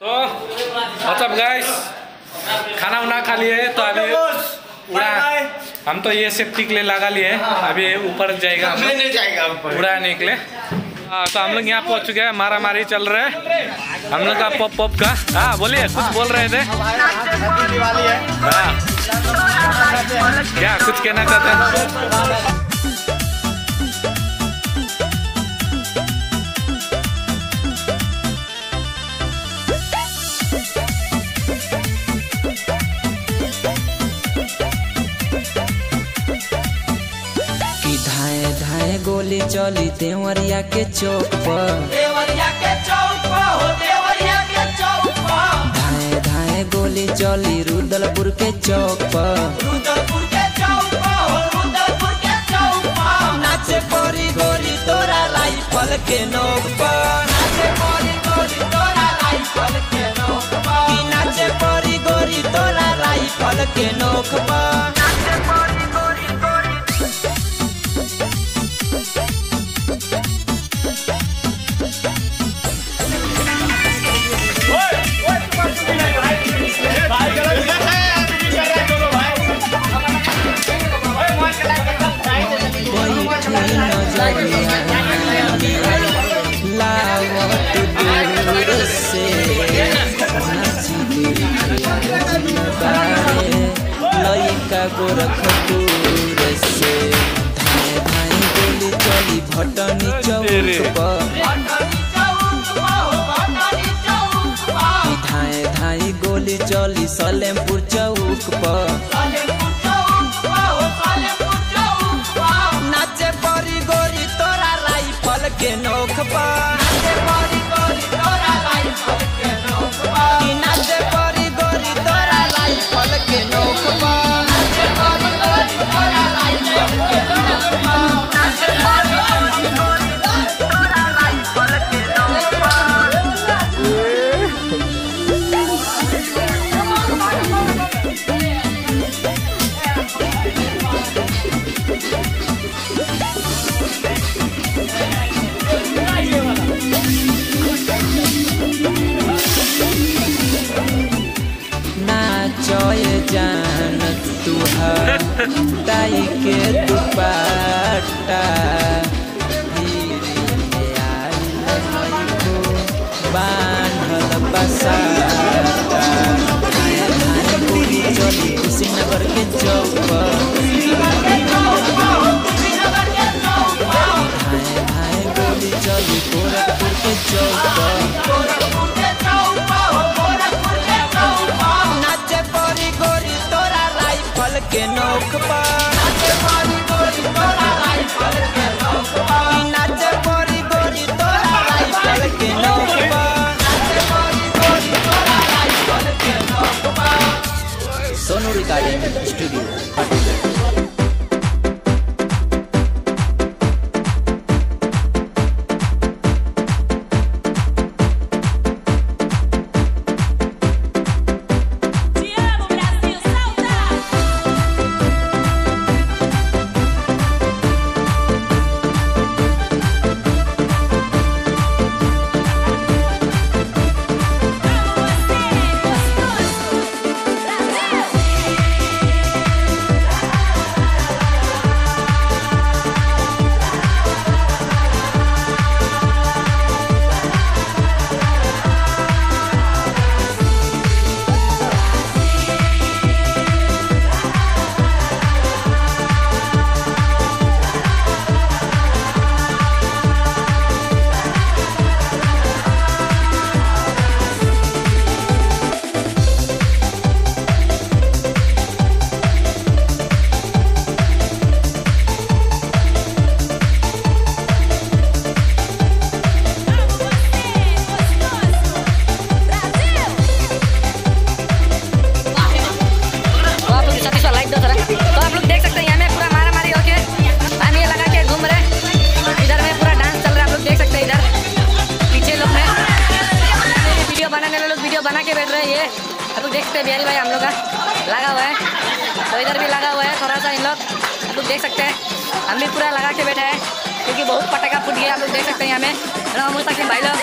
तो WhatsApp guys खाना उना खा लिए तो अभी उड़ा हम तो ये सेफ्टी के लिए लगा लिए अभी ऊपर जाएगा हम। लोग नहीं जाएगा ऊपर। उड़ाने के लिए। हाँ, तो हम लोग यहाँ पहुँच चुके हैं। मारा मारी चल रहा है। हम लोग का पॉप पॉप का। हाँ बोलिए कुछ बोल रहे थे? हाँ। क्या कुछ कहना चाहते हैं? गोली चली देवरिया के चौक पर। देवरिया के चौक पर हो देवरिया के चौक पर। धाए धाए गोली चली रुदलपुर के चौक पर। रुदलपुर के चौक पर हो रुदलपुर के चौक पर। नाचे परी गोली तोरा राइफल के नोक पर। नाचे परी गोली तोरा राइफल के नोक पर। नाचे परी गोली तोरा राइफल के नोक पर। से बारे लइका गोरखपुर से चली भटनी चौक धाए धाए गोली चली सलेमपुर चौक पर सालेमपुर चौक पर। नाचय जान तुहर ताई के दुपट्टा। हइको बान्हल बसाता गोली चली कुशीनगर के चौक पर। चली गोरखपुर पर सोनू ये आप लोग देख सकते हैं बिहारी भाई हम लोग का। लगा हुआ है। तो इधर भी लगा हुआ है थोड़ा सा इन लोग। लोग देख सकते हैं। हम भी पूरा लगा के बैठे हैं। क्योंकि बहुत पटाखा फूट गया। आप लोग देख सकते हैं हमें मुस्ताकिम भाई लोग